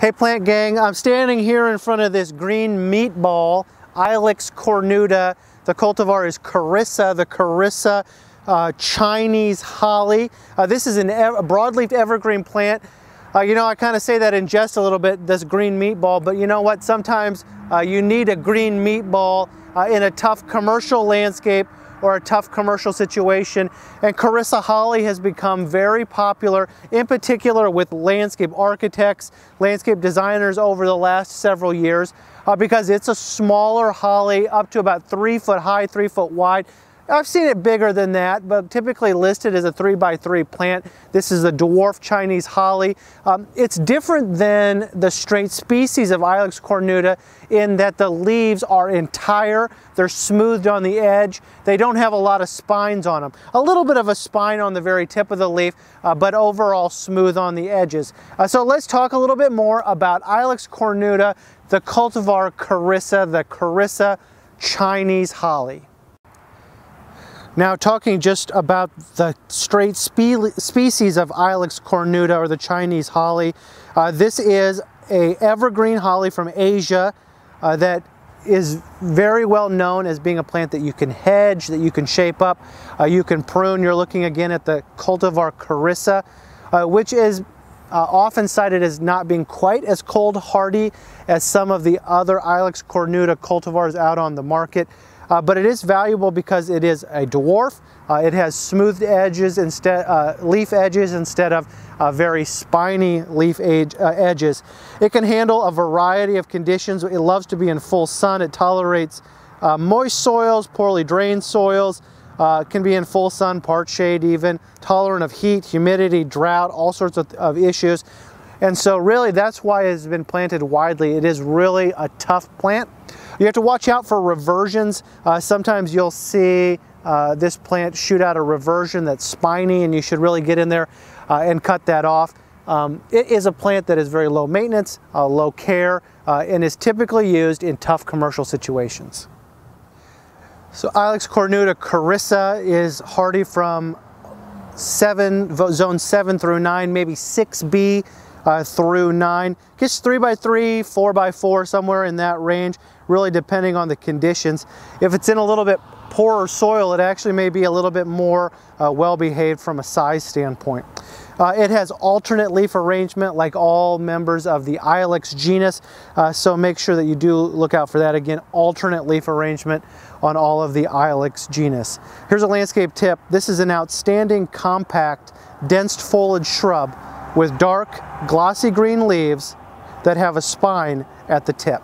Hey plant gang, I'm standing here in front of this green meatball, Ilex cornuta. The cultivar is Carissa, the Carissa uh, Chinese holly. Uh, this is an ev a broadleaf evergreen plant. Uh, you know, I kind of say that in jest a little bit, this green meatball, but you know what? Sometimes uh, you need a green meatball uh, in a tough commercial landscape or a tough commercial situation. And Carissa Holly has become very popular, in particular with landscape architects, landscape designers over the last several years, uh, because it's a smaller holly up to about three foot high, three foot wide. I've seen it bigger than that, but typically listed as a 3 by 3 plant. This is a dwarf Chinese holly. Um, it's different than the straight species of Ilex cornuta in that the leaves are entire, they're smoothed on the edge, they don't have a lot of spines on them. A little bit of a spine on the very tip of the leaf, uh, but overall smooth on the edges. Uh, so let's talk a little bit more about Ilex cornuta, the cultivar Carissa, the Carissa Chinese holly. Now talking just about the straight spe species of Ilex cornuta or the Chinese holly, uh, this is a evergreen holly from Asia uh, that is very well known as being a plant that you can hedge, that you can shape up, uh, you can prune. You're looking again at the cultivar Carissa, uh, which is uh, often cited as not being quite as cold hardy as some of the other Ilex cornuta cultivars out on the market. Uh, but it is valuable because it is a dwarf. Uh, it has smooth edges instead, uh, leaf edges instead of uh, very spiny leaf age, uh, edges. It can handle a variety of conditions. It loves to be in full sun. It tolerates uh, moist soils, poorly drained soils, can be in full sun, part shade even, tolerant of heat, humidity, drought, all sorts of, of issues. And so really that's why it has been planted widely. It is really a tough plant. You have to watch out for reversions. Uh, sometimes you'll see uh, this plant shoot out a reversion that's spiny and you should really get in there uh, and cut that off. Um, it is a plant that is very low maintenance, uh, low care, uh, and is typically used in tough commercial situations. So Ilex cornuta carissa is hardy from seven, zone seven through nine, maybe 6B uh, through 9. Gets 3 by 3 4 by 4 somewhere in that range, really depending on the conditions. If it's in a little bit poorer soil, it actually may be a little bit more uh, well behaved from a size standpoint. Uh, it has alternate leaf arrangement like all members of the Ilex genus, uh, so make sure that you do look out for that. Again, alternate leaf arrangement on all of the Ilex genus. Here's a landscape tip. This is an outstanding compact, dense foliage shrub with dark, glossy green leaves that have a spine at the tip.